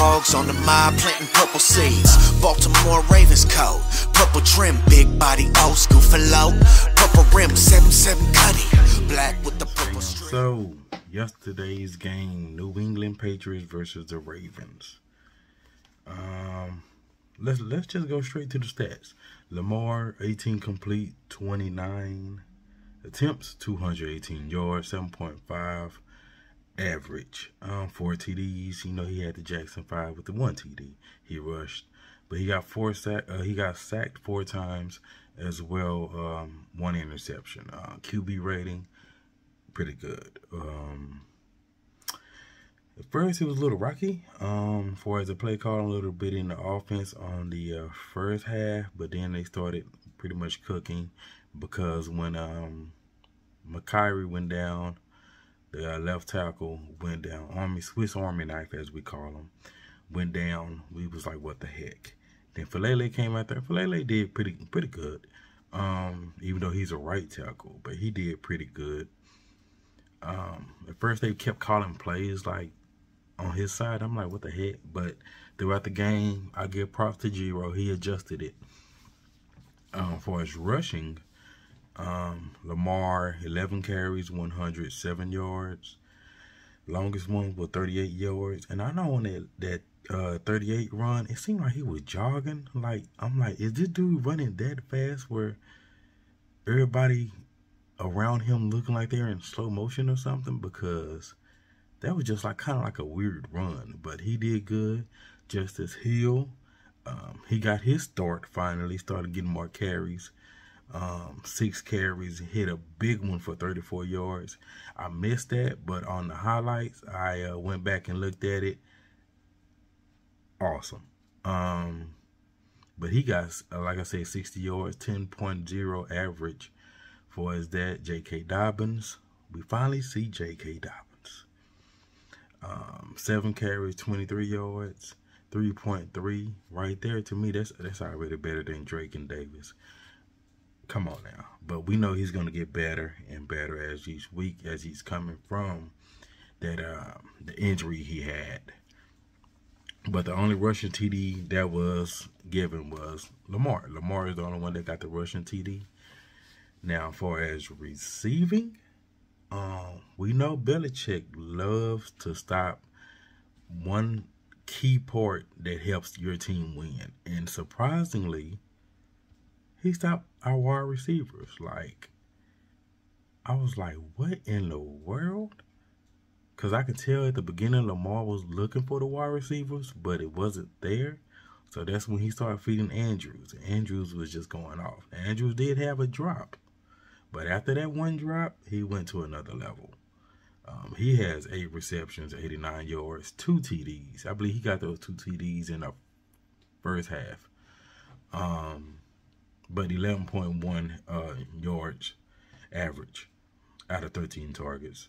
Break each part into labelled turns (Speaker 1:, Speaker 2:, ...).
Speaker 1: hogs on the mob planting purple seeds. Baltimore Ravens code, purple trim, big body, old school for low. Purple rim, 7-7 cutty, black with the purple strip.
Speaker 2: So, yesterday's game, New England Patriots versus the Ravens. Um, let's let's just go straight to the stats. Lamar, 18 complete, 29 attempts, 218 yards, 7.5 average. Um, four TDs. You know he had the Jackson five with the one TD. He rushed, but he got four sack. Uh, he got sacked four times as well. Um, one interception. Uh, QB rating, pretty good. Um, at first, it was a little rocky. Um, for as a play call, a little bit in the offense on the uh, first half, but then they started pretty much cooking because when um, Mekari went down the uh, left tackle went down. Army Swiss Army knife, as we call him, went down. We was like, what the heck? Then Faalele came out there. Faalele did pretty pretty good. Um, even though he's a right tackle, but he did pretty good. Um, at first they kept calling plays like on his side. I'm like, what the heck? But throughout the game, I give props to G-Ro. He adjusted it. Um, for his rushing, um, Lamar, 11 carries, 107 yards. Longest one was 38 yards. And I know on that, that uh, 38 run, it seemed like he was jogging. Like, I'm like, is this dude running that fast where everybody around him looking like they're in slow motion or something? Because that was just like kind of like a weird run. But he did good. Justice Hill, um, he got his start finally, started getting more carries um, six carries, hit a big one for 34 yards. I missed that, but on the highlights, I uh, went back and looked at it. Awesome. Um, but he got, uh, like I said, 60 yards, 10.0 average for his dad, J.K. Dobbins. We finally see J.K. Dobbins. Um, seven carries, 23 yards, 3.3 right there. To me, that's that's already better than Drake and Davis come on now. But we know he's going to get better and better as each week as he's coming from that uh, the injury he had. But the only rushing TD that was given was Lamar. Lamar is the only one that got the rushing TD. Now, as far as receiving, um, we know Belichick loves to stop one key part that helps your team win. And surprisingly, he stopped our wide receivers. Like, I was like, what in the world? Because I could tell at the beginning Lamar was looking for the wide receivers, but it wasn't there. So that's when he started feeding Andrews. Andrews was just going off. Andrews did have a drop. But after that one drop, he went to another level. Um, he has eight receptions, 89 yards, two TDs. I believe he got those two TDs in the first half. Um, but 11.1 uh, yards average out of 13 targets.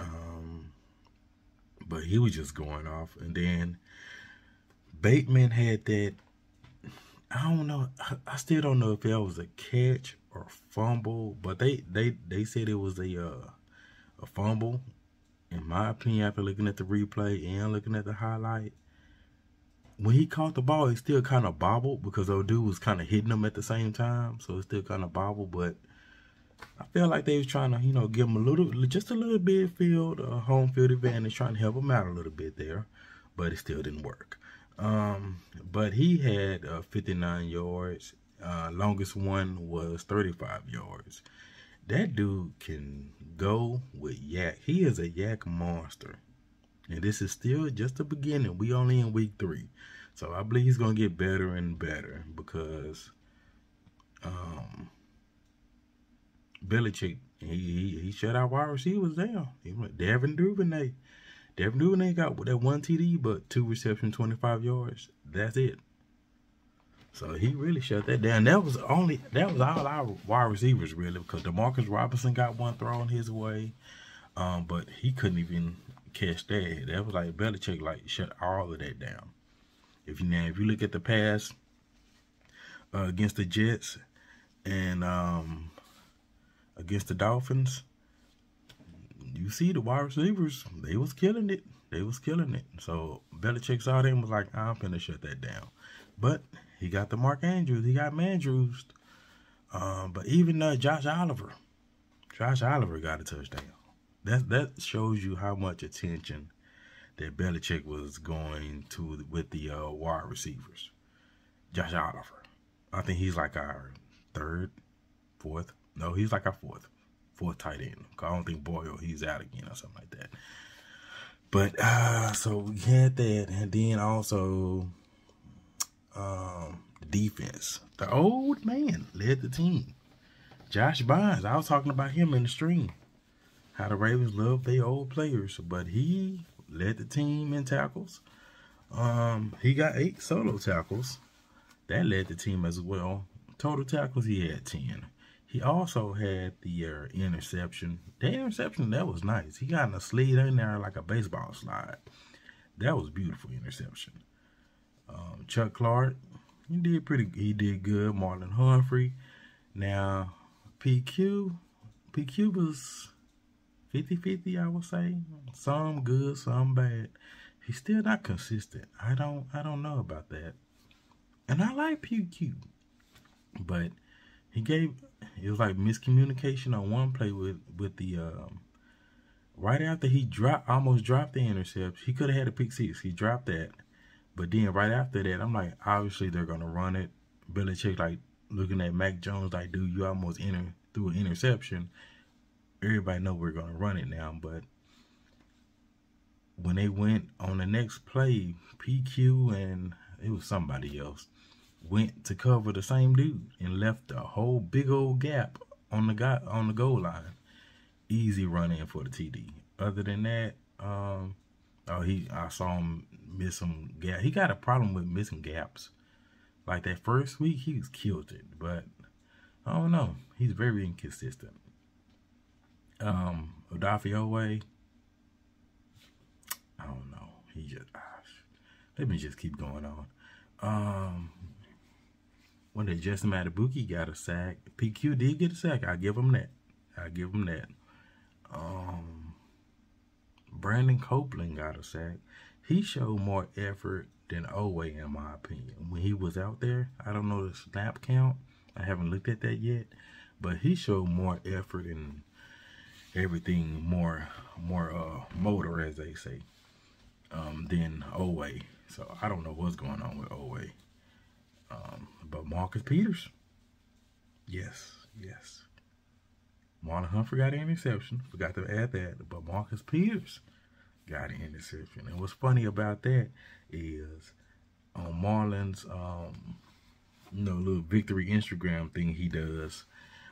Speaker 2: Um, but he was just going off. And then Bateman had that. I don't know. I still don't know if that was a catch or fumble, but they they they said it was a uh, a fumble. In my opinion, after looking at the replay and looking at the highlight, when he caught the ball, he still kind of bobbled because old dude was kind of hitting him at the same time, so it still kind of bobbled. But I feel like they was trying to, you know, give him a little, just a little bit field, a home field advantage, trying to help him out a little bit there, but it still didn't work. Um, but he had uh, 59 yards. Uh, longest one was 35 yards. That dude can go with YAC. He is a YAC monster. And this is still just the beginning. We only in week three. So I believe he's gonna get better and better because um Belichick he he, he shut out wide receivers down. He went Devin Duvernay. Devin Duvernay got that one TD, but two reception, 25 yards. That's it. So he really shut that down. That was only that was all our wide receivers really because Demarcus Robinson got one thrown his way, um, but he couldn't even catch that. That was like Belichick like shut all of that down. If you now if you look at the pass uh, against the Jets and um, against the Dolphins, you see the wide receivers they was killing it. They was killing it. So Belichick saw them was like, I'm gonna shut that down. But he got the Mark Andrews. He got Mandrews. Um, but even uh, Josh Oliver, Josh Oliver got a touchdown. That that shows you how much attention that Belichick was going to with the uh, wide receivers. Josh Oliver, I think he's like our third, fourth. No, he's like our fourth, fourth tight end. I don't think Boyle he's out again or something like that. But uh, so we had that, and then also um, the defense. The old man led the team. Josh Bynes. I was talking about him in the stream. How the Ravens love their old players, but he led the team in tackles. Um, he got eight solo tackles. That led the team as well. Total tackles, he had ten. He also had the uh, interception. The interception, that was nice. He got in a slide in there like a baseball slide. That was beautiful interception. Um, Chuck Clark, he did pretty. He did good. Marlon Humphrey. Now, PQ, PQ was 50-50, I would say. Some good, some bad. He's still not consistent. I don't. I don't know about that. And I like PQ, but he gave it was like miscommunication on one play with with the um, right after he dropped almost dropped the intercept. He could have had a pick six. He dropped that, but then right after that, I'm like, obviously they're gonna run it. Belichick like looking at Mac Jones like, dude, you almost enter through an interception. Everybody know we're gonna run it now, but when they went on the next play, PQ and it was somebody else went to cover the same dude and left a whole big old gap on the guy on the goal line. Easy run in for the TD. Other than that, um, oh he I saw him miss some gap. He got a problem with missing gaps. Like that first week, he was killed it, but I don't know. He's very inconsistent. Um, Odafe Oweh, I don't know. He just gosh, let me just keep going on. Um, when the Justin Madubuike got a sack, PQ did get a sack. I give him that. I give him that. Um, Brandon Copeland got a sack. He showed more effort than Oweh, in my opinion. When he was out there, I don't know the snap count. I haven't looked at that yet, but he showed more effort and everything, more more uh, motor, as they say, um, than Oweh. So I don't know what's going on with Oweh. Um, but Marcus Peters, yes, yes. Marlon Humphrey got an interception. Forgot to add that. But Marcus Peters got an interception. And what's funny about that is on Marlon's um, you know, little victory Instagram thing he does.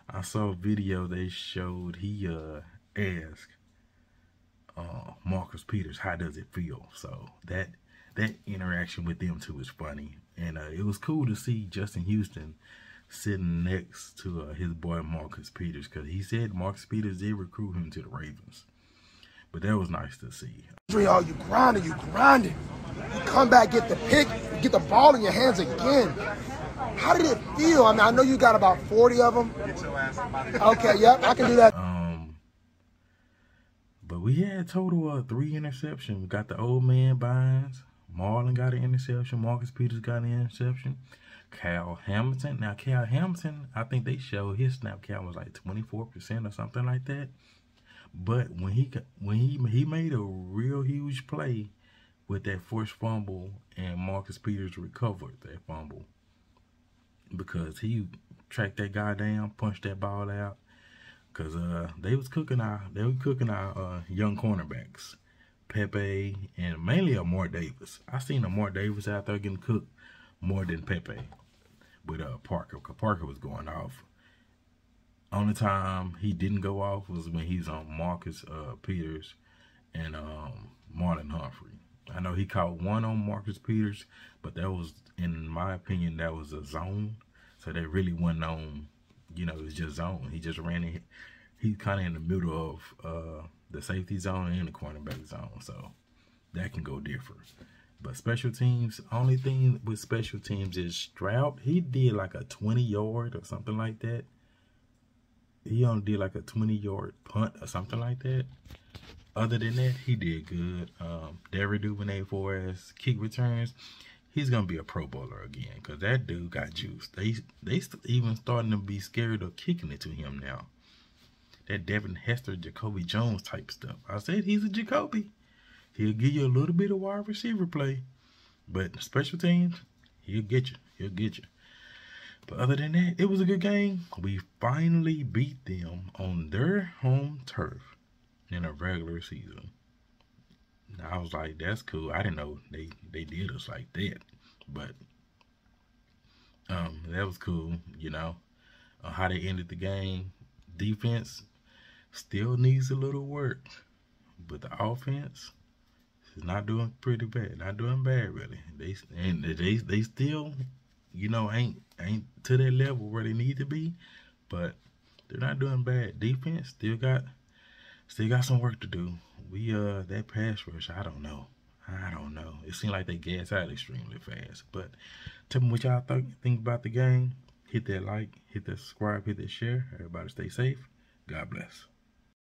Speaker 2: I saw a video they showed he uh asked uh Marcus Peters how does it feel. So that that interaction with them two is funny. And uh, it was cool to see Justin Houston sitting next to uh, his boy Marcus Peters because he said Marcus Peters did recruit him to the Ravens. But that was nice to see.
Speaker 3: Montreal, you grinding, you grinding. You come back, get the pick, get the ball in your hands again. How did it feel? I mean, I know you got about 40 of them. Okay, yep, I can do that.
Speaker 2: Um, but we had a total of three interceptions. We got the old man Bynes. Marlon got an interception. Marcus Peters got an interception. Cal Hamilton. Now, Cal Hamilton, I think they showed his snap count was like 24% or something like that. But when he when he he made a real huge play with that forced fumble and Marcus Peters recovered that fumble because he tracked that guy down, punched that ball out. Cause uh, they was cooking our they were cooking our uh, young cornerbacks, Pepe and mainly Armour-Davis. I seen Armour-Davis out there getting cooked more than Pepe with uh, Parker. Cause Parker was going off. Only time he didn't go off was when he's on Marcus uh, Peters and um, Marlon Humphrey. I know he caught one on Marcus Peters, but that was, in my opinion, that was a zone. So that really wasn't on, you know, it was just zone. He just ran in. He's kind of in the middle of uh, the safety zone and the cornerback zone. So that can go different. But special teams, only thing with special teams is Stout. He did like a 20 yard or something like that. He only did like a 20 yard punt or something like that. Other than that, he did good. Um, Derek Duvernay for his kick returns, he's gonna be a Pro Bowler again because that dude got juice. They they even starting to be scared of kicking it to him now. That Devin Hester, Jacoby Jones type stuff. I said he's a Jacoby. He'll give you a little bit of wide receiver play, but special teams, he'll get you. He'll get you. But other than that, it was a good game. We finally beat them on their home turf in a regular season. I was like, that's cool. I didn't know they, they did us like that. But um, that was cool, you know. Uh, how they ended the game. Defense still needs a little work. But the offense is not doing pretty bad. Not doing bad really. They and they they still, you know, ain't ain't to that level where they need to be. But they're not doing bad. Defense still got Still got some work to do. We uh that pass rush, I don't know. I don't know. It seemed like they gas out extremely fast. But tell me what y'all th think about the game. Hit that like, hit that subscribe, hit that share. Everybody stay safe. God bless.